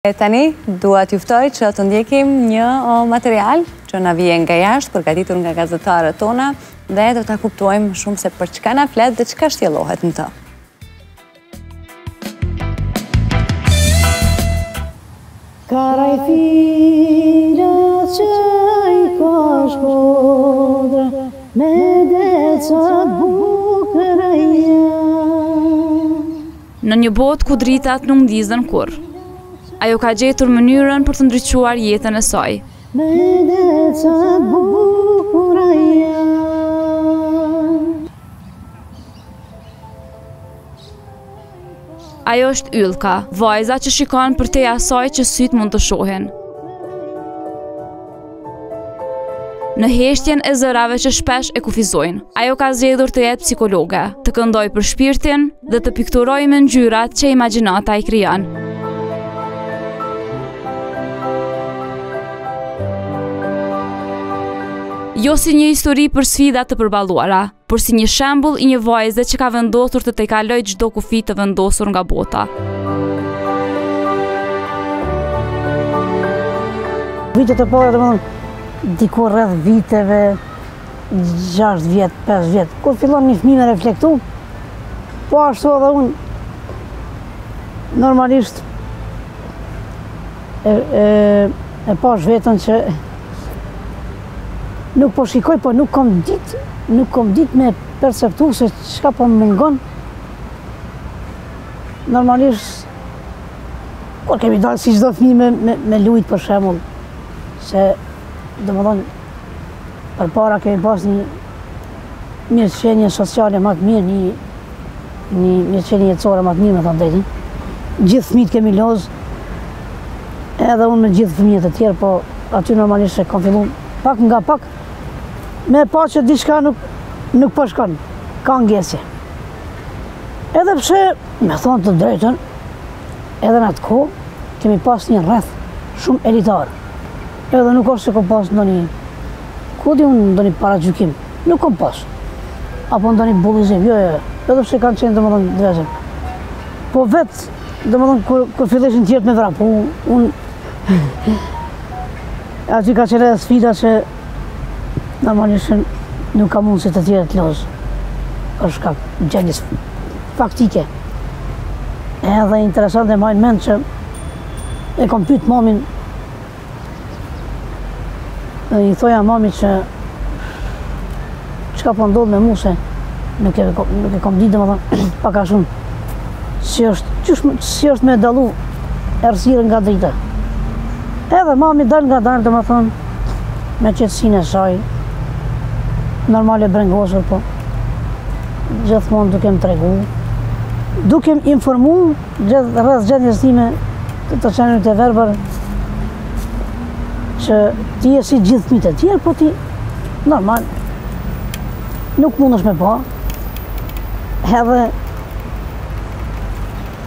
E tani, dua t'ju ftoj që të ndjekim një material që na vjen nga jashtë, përgatitur nga gazetaret tona, dhe do ta kuptojmë shumë se për çka na flet dhe çka shtjellohet në të. Karajfila që i ka Shkodra, medet sa t'bukur Në një botë ku dritat nuk ndizen kurrë, ajo ka gjetur mënyrën për të ndriçuar jetën e saj. Ajo është Yllka, vajza që shikon përtej asaj që sytë mund të shohin. në heshtjen e zërave që shpesh e kufizojnë. Ajo ka zgjedhur të jetë psikologe, të këndojë për shpirtin dhe të pikturojë me ngjyrat që imagjinata i krijon. Jo si një histori për sfida të përballuara, por si një shembull i një vajze që ka vendosur të tejkalojë çdo kufi të vendosur nga bota. Vitet e para, domethënë, diku rreth viteve 6 vjet, 5 vjet, kur fillon një fmi me reflektu, po ashtu edhe unë normalisht e e e pashë veten që Nuk po shikoj, po nuk kom dit, nuk kom dit me perceptu se çka po më mungon. Normalisht, kur kemi dalë si çdo fmi me, me, me lujt për shembull, se, domethonë, përpara kemi pas një Mirëqenie sociale më të mirë, një një mirëqenie jetësore më të mirë me të drejtën. Gjithë fëmijët kemi loz. Edhe unë me gjithë fëmijët e tjerë, po aty normalisht e kom fillu pak nga pak me pa që diçka nuk nuk po shkon. Ka ngecje. Edhe pse me thonë të drejtën, edhe në atë kohë kemi pas një rreth shumë elitar. Edhe nuk është se kom pas ndonjë, ku di unë ndonjë paragjykim, nuk kom pas. Apo ndonjë bullizim, jo, jo, edhe pse kanë qenë domethënë dvezën. Po vetë, domethënë kur kur fillojshin tjerët me vrap, unë un, aty ka qenë edhe sfida që normalisht nuk ka mundësi si të tjerët me loz. Për shkak gjendjes faktike. Edhe interesant e maj në mend që e kom pyt mamin Dhe i thoja mamit që çka po ndodh me mu se nuk e, nuk e kom ditë domethonë pak a shumë si është, qysh, si është me dallu errësirën nga drita. Edhe mami dalngadalë domethonë me qetësinë e saj, normal e brengosur po, gjithmonë duke më tregu, duke më informu Gjithë rreth gjendjes time të të qenërit e verbër që ti je si gjithë fmijtë e tjerë, po ti normal nuk mundesh me pa edhe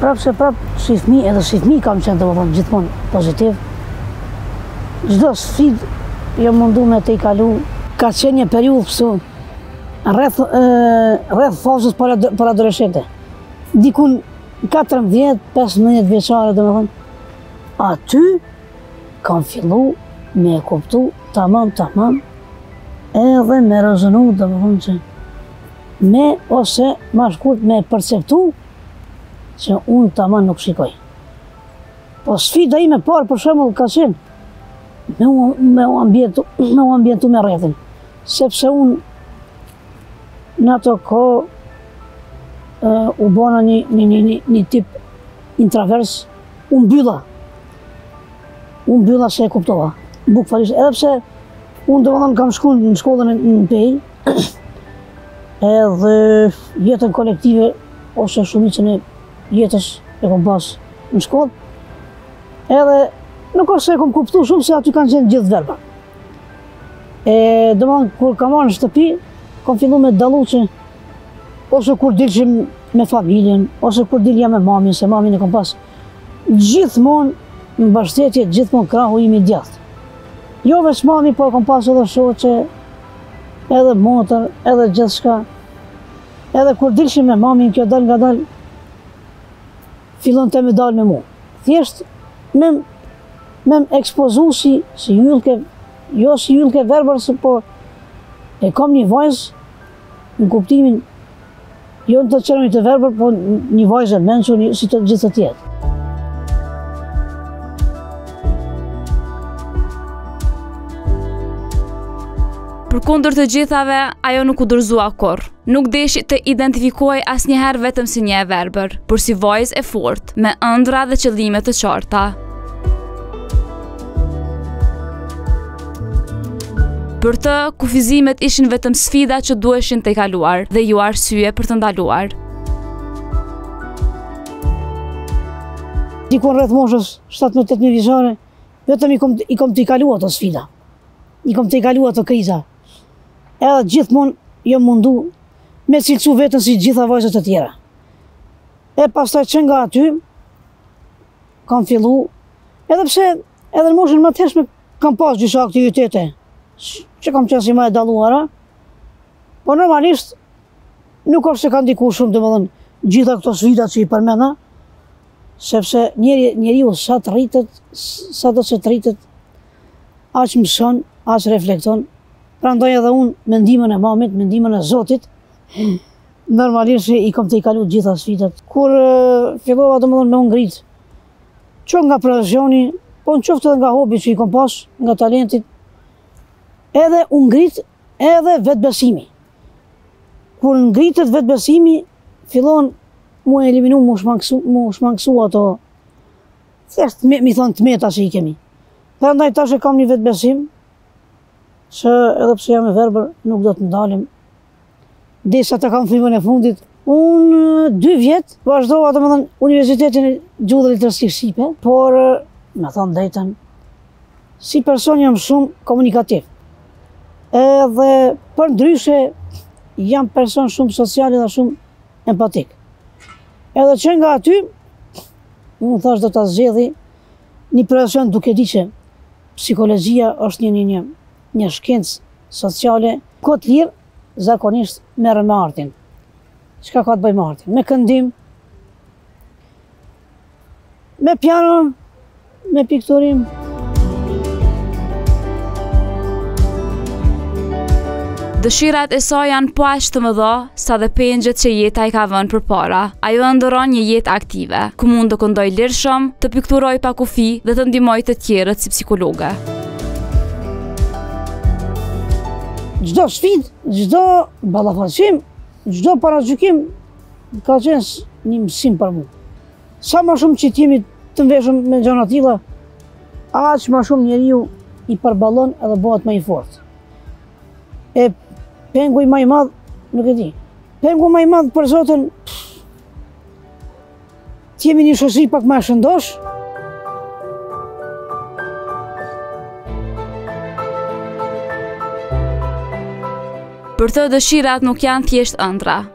prapë se prapë si fmi edhe si fmi kam qenë domethonë gjithmonë pozitive çdo sfidë jom mundu me tejkalu ka qenë një periudhë p.sh. rreth, rreth fazës për, për adoleshencë dikun 14-15 vjeçare, domethënë, aty kam fillu me e kuptu tamam, tamam, edhe me rezonu, domethënë që me ose ma shkurt me perceptu që unë tamam nuk shikoj. Po sfida ime e parë për shembull ka qenë me u ambientu me rrethin. Sepse unë në ato kohë u bona një, një, një, një, një tip introvers, u mbylla. U mbylla se e kuptova. Bukvalisht, edhe pse unë do kam shku në shkollën në Pejë, edhe jetën kolektive ose shumicën e jetës e kom pas në shkollë, edhe nuk është se e kom kuptu shumë se aty kanë qenë gjithë të verbër. E do më kur kam ardhë në shtëpi, kam fillu me dallu që ose kur dilshim me familjen, ose kur dilja me mamin, se mamin e kam pas, gjithmonë mbështetje, gjithmonë krahu im i djathtë. Jo veç mami, por kam pas edhe shoqe, edhe motër, edhe gjithçka. Edhe kur dilshim me mamin, kjo dalngadal, fillonte me dal me mu. Thjesht me m' me m' ekspozu si si Yllkë jo si Yllkë e verbër se po e kam një vajzë në kuptimin jo në të qenit të verbër, po një vajzë e mençur një, si të gjithë të tjerë. Përkundër të gjithave, ajo nuk u dorëzua kurrë. Nuk deshi të identifikohej asnjëherë vetëm si një e verbër, por si vajzë e fortë, me ëndrra dhe qëllime të qarta. Për të, kufizimet ishin vetëm sfida që duheshin tejkaluar dhe jo arsye për të ndaluar. Dikun rreth moshës 17-18 vjeçare, vetëm i kom i kom tejkalu ato sfida. I kom tejkalu ato kriza. edhe gjithmonë jam mundu me cilësu veten si gjitha vajzat e tjera. E pastaj që nga aty, kam fillu, edhe pse edhe në moshën më të hershme kam pas disa aktivitete, që kam qenë si ma e dalluara, po normalisht nuk është se ka ndiku shumë domethënë gjitha këto sfidat që i përmenda, sepse njeri, njeriu sa të rritet, sa do që të rritet, aq mëson, aq reflekton. Prandaj edhe unë me ndihmën e mamit, me ndihmën e Zotit, normalisht i kam tejkalu gjitha sfidat. Kur fillova domethënë me u ngritë, qoftë nga profesioni, po në qoftë edhe nga hobi që i kom pas, nga talenti, edhe u ngrit edhe vetëbesimi. Kur ngritet vetëbesimi, fillon mu eliminu, mu shmangësu, mu shmangësu ato Thjesht, me i thanë të meta që i kemi. Prandaj tash e kam një vetëbesim, që edhe pse jam e verbër, nuk do të ndalem derisa të kam frymën e fundit, unë dy vjetë vazhdova domethënë Universitetin e Gjuhë dhe Letërsisë Shqipe, por, me thanë drejtën, si person jam shumë komunikative. Edhe përndryshe, jam person shumë social dhe shumë empatik. Edhe që nga aty, Unë thashë do ta zgjedh një profesion duke di që psikologjia është një një një një shkencë sociale. Kohë t'lirë zakonisht merrem me artin. Çka ka të bëjë me artin? Me këndim, me piano, me pikturim. Dëshirat e saj janë po aq të mëdha, sa dhe pengjet që jeta i ka vënë përpara. Ajo ëndërron një jetë aktive, ku mund të këndojë lirshëm, të pikturojë pa kufi dhe të ndihmojë të tjerët si psikologe. Çdo sfidë, çdo ballafaqim, çdo paragjykim, ka qenë një mësim për mu. Sa më shumë që t'jemi të mveshëm me gjëra të tilla, aq më shumë njeriu i përballon edhe bëhet më i fortë. E pengu më i madh, nuk e di. Pengu më i madh për Zotin të jemi një shoqëri pak më e shëndoshë. Për të dëshirat nuk janë thjesht ëndra,